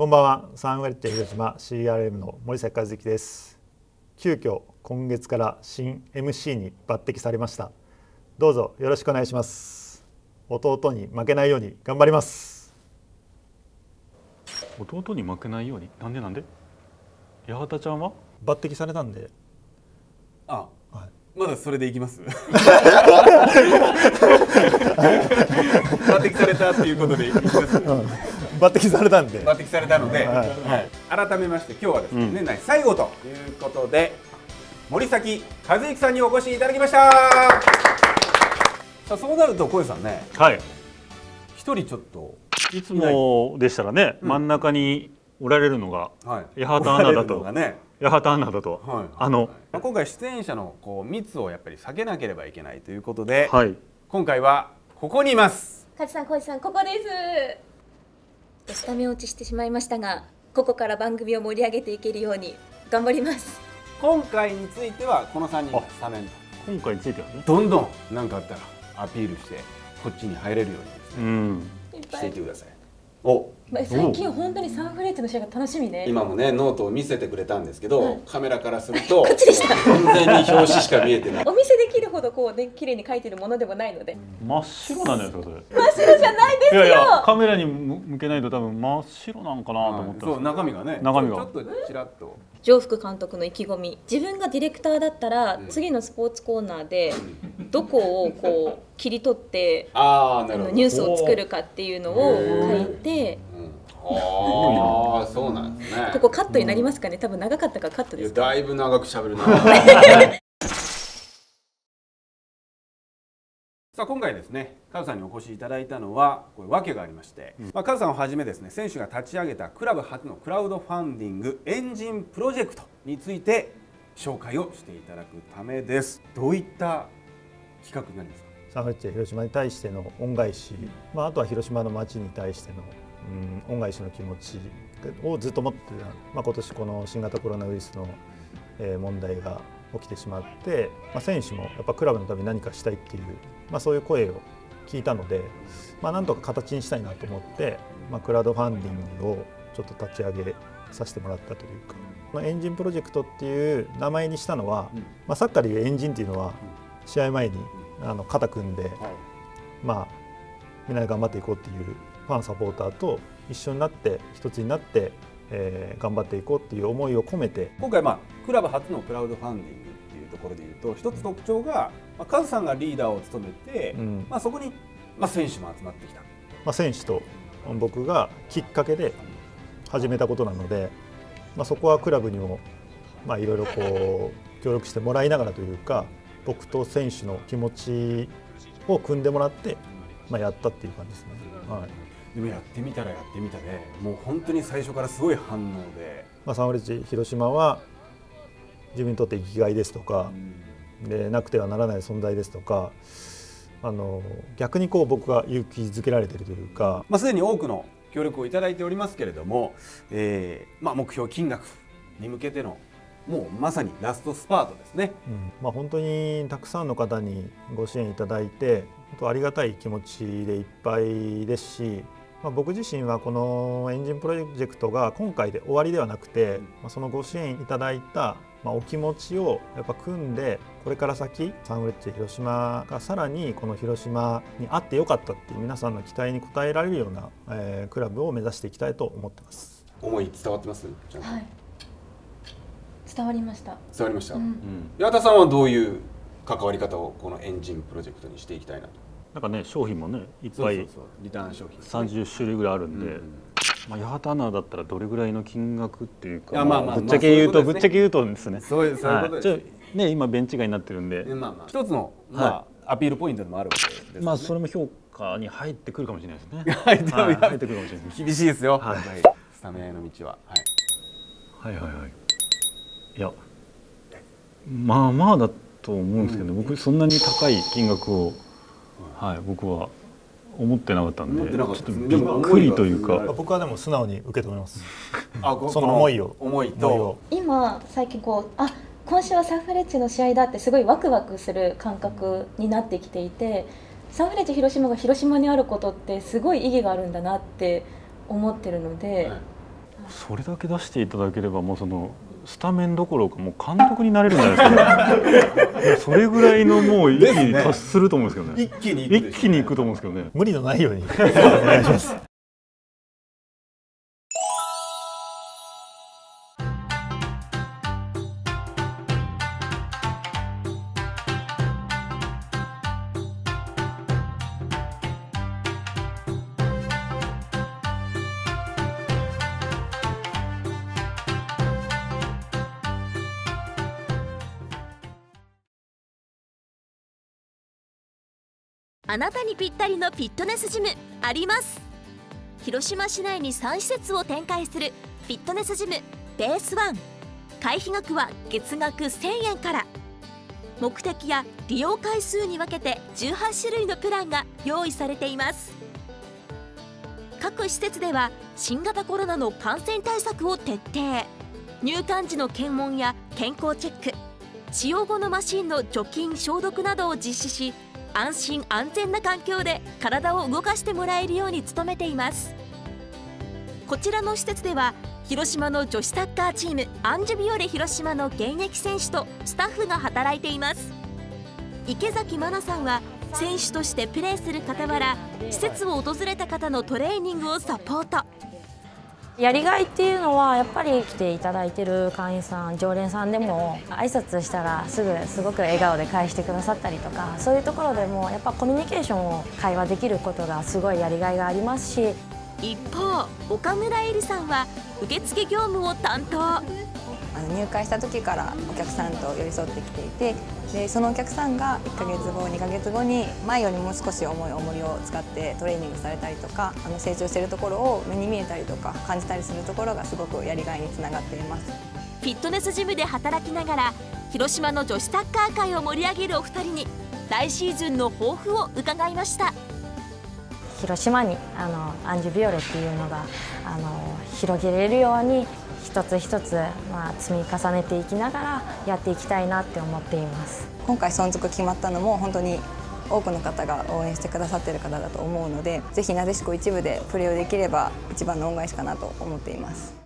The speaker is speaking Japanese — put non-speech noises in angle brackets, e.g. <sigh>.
こんばんは。サンフレッチェ広島 CRM の森崎和之です。急遽今月から新 MC に抜擢されました。どうぞよろしくお願いします。弟に負けないように頑張ります。弟に負けないように？なんでなんで？八幡ちゃんは？抜擢されたんで。あはい。まだそれでいきます <laughs> 抜擢されたっていうことでいきます抜擢されたんで。抜擢されたので、はい。はい。改めまして今日はですね、うん。年内最後ということで森崎和之さんにお越しいただきました。さあそうなると小江さんねはい。一人ちょっといつもでしたらね、真ん中におられるのがはい。八幡アナだと。ね。八幡アナだと、はい。あのまあ今回出演者のこう密をやっぱり避けなければいけないということで、はい。今回はここにいます。カジさん、コイさん、ここです。スタメン落ちしてしまいましたが、ここから番組を盛り上げていけるように頑張ります。今回についてはこの3人がスタメンと今回についてはね？どんどん何かあったらアピールしてこっちに入れるようにですね。うん。していってくださいお。まあ最近本当にサンフレッチェの試合が楽しみね。今もねノートを見せてくれたんですけど、はい。カメラからすると <laughs> こっちでした。完全に表紙しか見えてない。お見せできるほどこうね綺麗に書いてるものでもないので、真っ白なんですかそれ。真っ白じゃないですよ。いやいやカメラに向向けないと多分真っ白なんかなと思ったんですそう中身がね中身が。ちょっとちらっと上福監督の意気込み。自分がディレクターだったら、うん次のスポーツコーナーでどこをこう切り取ってあのニュースを作るかっていうのを書いて。うんああそうなんですねここカットになりますかね。多分長かったからカットですか。だいぶ長く喋るな <laughs> さあ今回ですねカズさんにお越しいただいたのはこれ訳がありまして、まあ、カズさんをはじめですね選手が立ち上げたクラブ初のクラウドファンディングエンジンプロジェクトについて紹介をしていただくためです。どういった企画になりますか？サンフレッチェ広島に対しての恩返し、まあ、あとは広島の街に対しての、うん、恩返しの気持ちをずっと持ってた、まあ、今年この新型コロナウイルスの、えー問題が起きてしまって、まあ、選手もやっぱクラブのために何かしたいっていう、まあ、そういう声を聞いたので、まあ、なんとか形にしたいなと思って、まあ、クラウドファンディングをちょっと立ち上げさせてもらったというか、まあ、エンジンプロジェクトっていう名前にしたのは、うん。まあ、サッカーでいうエンジンっていうのは試合前にあの肩組んで、まあ、みんなで頑張っていこうっていうファンサポーターと一緒になって一つになって、えー頑張っていこうっていう思いを込めて。今回まあクラブ初のクラウドファンディングっていうところでいうと一つ特徴が、まあ、カズさんがリーダーを務めて、うん。まあ、そこに、まあ、選手も集まってきた。まあ、選手と僕がきっかけで始めたことなので、まあ、そこはクラブにもまあいろいろこう協力してもらいながらというか僕と選手の気持ちを組んでもらって、まあ、やったっていう感じですね。はいでもやってみたらやってみたでもう本当に最初からすごい反応で、まあ、サンフレッチェ広島は自分にとって生きがいですとか、でなくてはならない存在ですとかあの逆にこう僕が勇気づけられているというか、まあ、すでに多くの協力をいただいておりますけれども、えーまあ、目標金額に向けてのもうまさにラストスパートですね。うん。まあ、本当にたくさんの方にご支援いただいて本当ありがたい気持ちでいっぱいですし、まあ、僕自身はこのエンジンプロジェクトが今回で終わりではなくて、まあ、そのご支援いただいた、まあ、お気持ちをやっぱ組んでこれから先サンフレッチェ広島がさらにこの広島にあってよかったっていう皆さんの期待に応えられるような、えークラブを目指していきたいと思ってます。思い伝わってます？はい。伝わりました。伝わりました、うん。八幡さんはどういう関わり方をこのエンジンプロジェクトにしていきたいなと？なんかね商品もねいっぱいリターン商品ですね30種類ぐらいあるんで、うんまあ、八幡アナだったらどれぐらいの金額っていうかまあまあぶっちゃけ言うと、ぶっちゃけ言うとですね。そういうね今ベンチ外になってるんで、でまあまあ。一つの、まあアピールポイントでもあるわけですよね。まあそれも評価に入ってくるかもしれないですね。<laughs> 入ってくるかもしれない厳しいですよ、はい。スタメンへの道は、はい、はいはいはい。いやまあまあだと思うんですけど、僕そんなに高い金額を、はい、僕は思ってなかったんで思ってなかったちょっとびっくりというか。僕はでも素直に受け止めます。<laughs> あこその思いを。思いと。を。今最近こうあ今週はサンフレッチェの試合だってすごいワクワクする感覚になってきていてサンフレッチェ広島が広島にあることってすごい意義があるんだなって思ってるので、はい。それだけ出していただければもうそのスタメンどころかもう監督になれるんじゃないですか、それぐらいのもう一気に達すると思うんですけどね。一気に行く一気にいくと思うんですけどね。無理のないように。<laughs> お願いします。あなたにぴったりのフィットネスジムあります。広島市内に3施設を展開するフィットネスジムベースワン。会費額は月額1000円から。目的や利用回数に分けて18種類のプランが用意されています。各施設では新型コロナの感染対策を徹底。入館時の検温や健康チェック。使用後のマシンの除菌消毒などを実施し安心安全な環境で体を動かしてもらえるように努めています。こちらの施設では広島の女子サッカーチームアンジュビオレ広島の現役選手とスタッフが働いています。池崎真奈さんは選手としてプレーする傍ら施設を訪れた方のトレーニングをサポート。やりがいっていうのはやっぱり来ていただいてる会員さん常連さんでも挨拶したらすぐすごく笑顔で返してくださったりとかそういうところでもやっぱコミュニケーションを会話できることがすごいやりがいがありますし。一方岡村えりさんは受付業務を担当。あの入会した時からお客さんと寄り添ってきていてでそのお客さんが1ヶ月後2ヶ月後に前よりも少し重い重りを使ってトレーニングされたりとかあの成長しているところを目に見えたりとか感じたりするところがすごくやりがいにつながっています。フィットネスジムで働きながら広島の女子サッカー界を盛り上げるお二人に来シーズンの抱負を伺いました。広島にあのアンジュビオレっていうのがあの広げれるように一つ一つ、まあ、積み重ねていきながらやっていきたいなって思っています。今回存続決まったのも本当に多くの方が応援してくださっている方だと思うのでぜひなでしこ一部でプレーをできれば一番の恩返しかなと思っています。